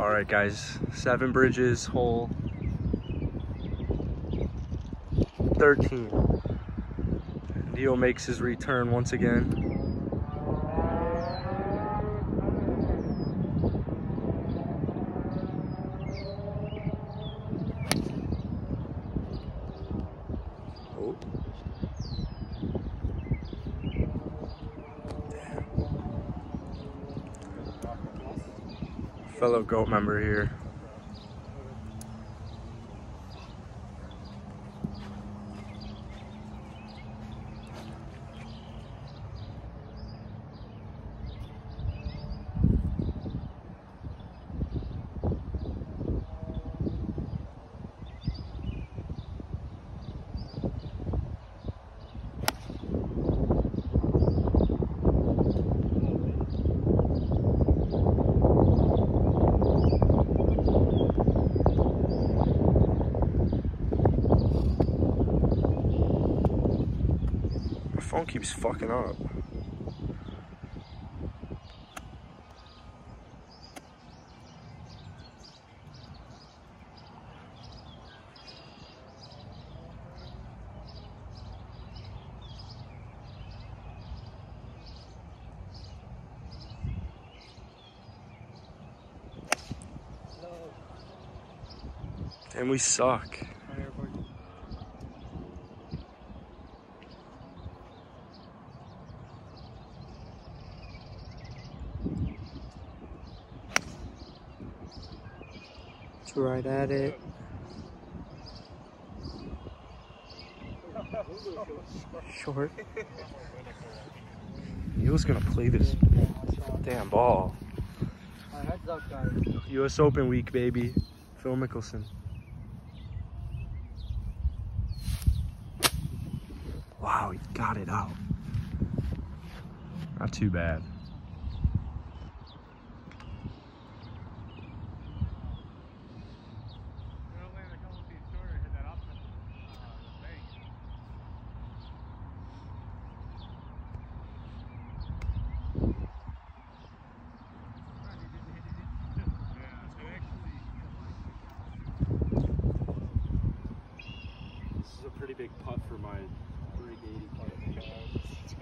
All right, guys, seven bridges, hole 13. Dio makes his return once again. Oh. Fellow goat member here. Phone keeps fucking up. And we suck. Right at it. Short. Was gonna play this damn ball. U.S. Open week, baby. Phil Mickelson. Wow, he got it out. Not too bad. This is a pretty big putt for my 380 putt.